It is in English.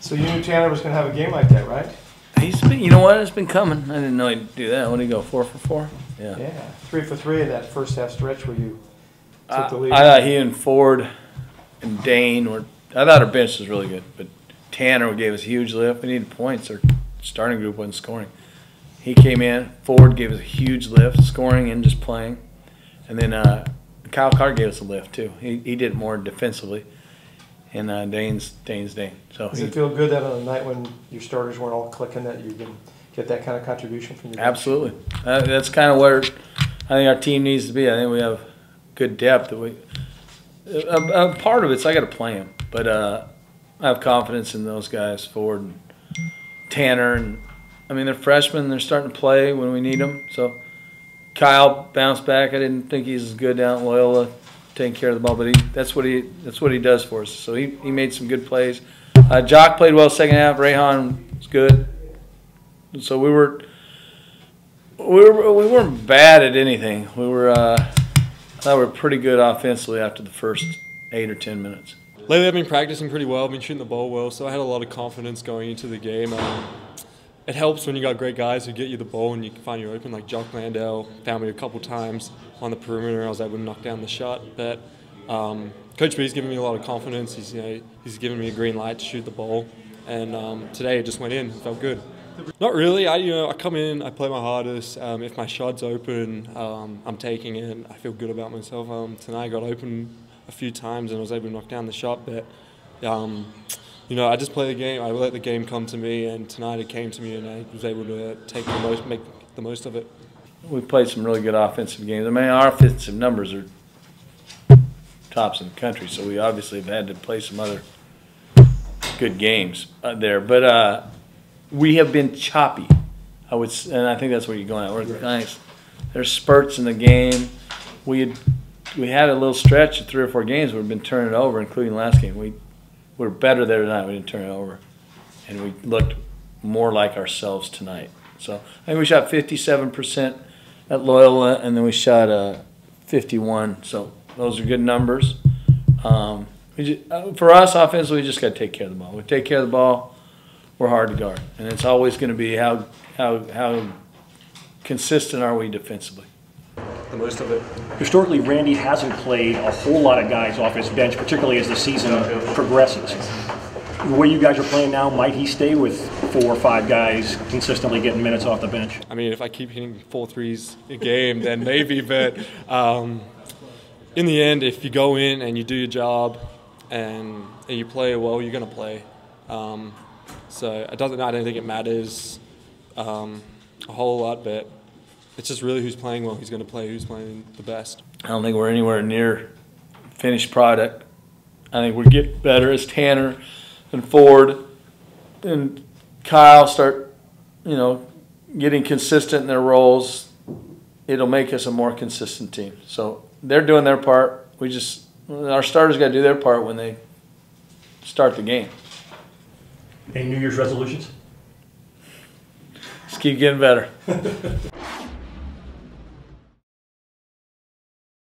So you knew Tanner was going to have a game like that, right? He's been, you know what? It's been coming. I didn't know he'd do that. What did he go? Four for four? Yeah. Yeah, three for three in that first half stretch where you took I, the lead. I thought he and Ford and Dane were. I thought our bench was really good, but Tanner gave us a huge lift. We needed points. Our starting group wasn't scoring. He came in. Ford gave us a huge lift, scoring and just playing, and then uh, Kyle Carr gave us a lift too. He he did more defensively, and uh, Dane's Dane's Dane. So Does he, it feel good that on a night when your starters weren't all clicking that you can get that kind of contribution from your? Absolutely. Uh, that's kind of where I think our team needs to be. I think we have good depth. That we, a, a part of it's I got to play them, but uh, I have confidence in those guys, Ford and Tanner, and I mean they're freshmen. They're starting to play when we need them. So Kyle bounced back. I didn't think he's as good down at Loyola, taking care of the ball, but he that's what he that's what he does for us. So he, he made some good plays. Uh, Jock played well second half. Rahon was good. So we were we were we weren't bad at anything. We were uh, I thought we were pretty good offensively after the first eight or ten minutes. Lately, I've been practicing pretty well. I've been shooting the ball well, so I had a lot of confidence going into the game. Um, it helps when you got great guys who get you the ball and you can find you open. Like Jock Landale found me a couple times on the perimeter. I was able to knock down the shot. But um, Coach B's given me a lot of confidence. He's you know he's given me a green light to shoot the ball, and um, today it just went in. It felt good. Not really. I you know I come in, I play my hardest. Um, if my shot's open, um, I'm taking it. I feel good about myself. Um, tonight I got open a few times and I was able to knock down the shot, but um, you know I just play the game. I let the game come to me, and tonight it came to me, and I was able to take the most, make the most of it. We played some really good offensive games. I mean, our offensive numbers are tops in the country, so we obviously have had to play some other good games uh, there. But uh, we have been choppy. I would, and I think that's where you're going at. We're nice. There's spurts in the game. We had we had a little stretch of three or four games where we've been turning it over, including last game. We were better there tonight. We didn't turn it over, and we looked more like ourselves tonight. So I think we shot 57 percent at Loyola, and then we shot uh, 51. So those are good numbers. Um, just, uh, for us, offensively, we just got to take care of the ball. We take care of the ball, we're hard to guard, and it's always going to be how how how consistent are we defensively. The most of it. Historically, Randy hasn't played a whole lot of guys off his bench, particularly as the season progresses. The way you guys are playing now, might he stay with four or five guys consistently getting minutes off the bench? I mean, if I keep hitting four threes a game, then maybe. But um, in the end, if you go in and you do your job and, and you play well, you're going to play. Um, so it doesn't. I don't think it matters um, a whole lot, but it's just really who's playing well, who's going to play, who's playing the best. I don't think we're anywhere near finished product. I think we get better as Tanner and Ford and Kyle start, you know, getting consistent in their roles. It'll make us a more consistent team. So they're doing their part. We just our starters got to do their part when they start the game. Any New Year's resolutions? Just keep getting better.